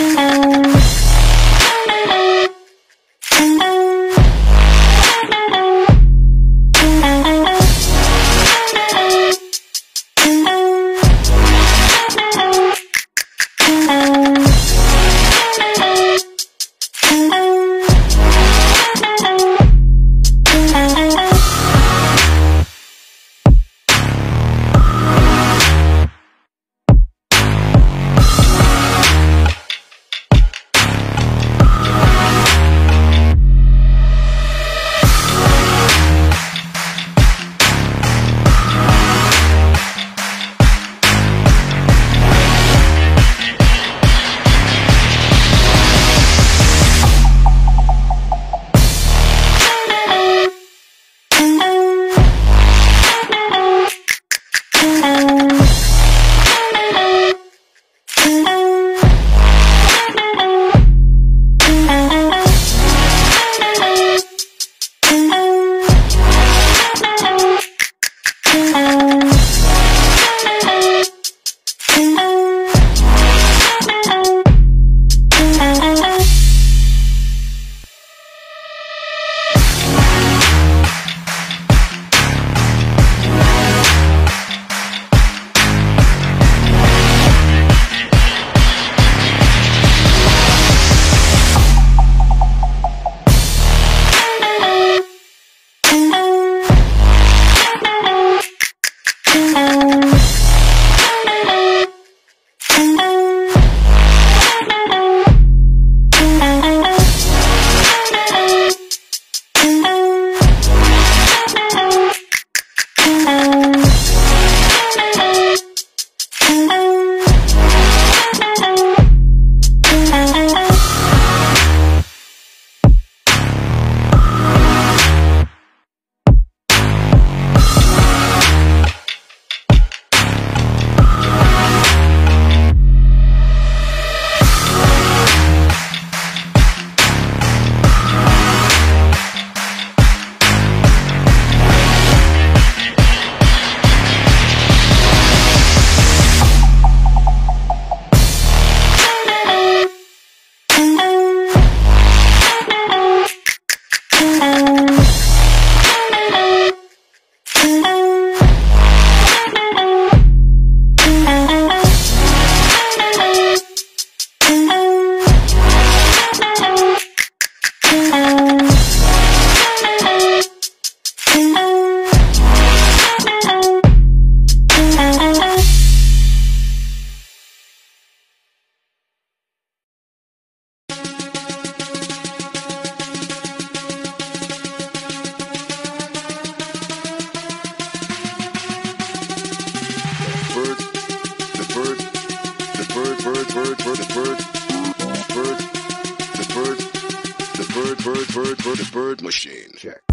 Thank you. Bird, bird, the bird, the bird, bird, bird, bird, bird machine. Check.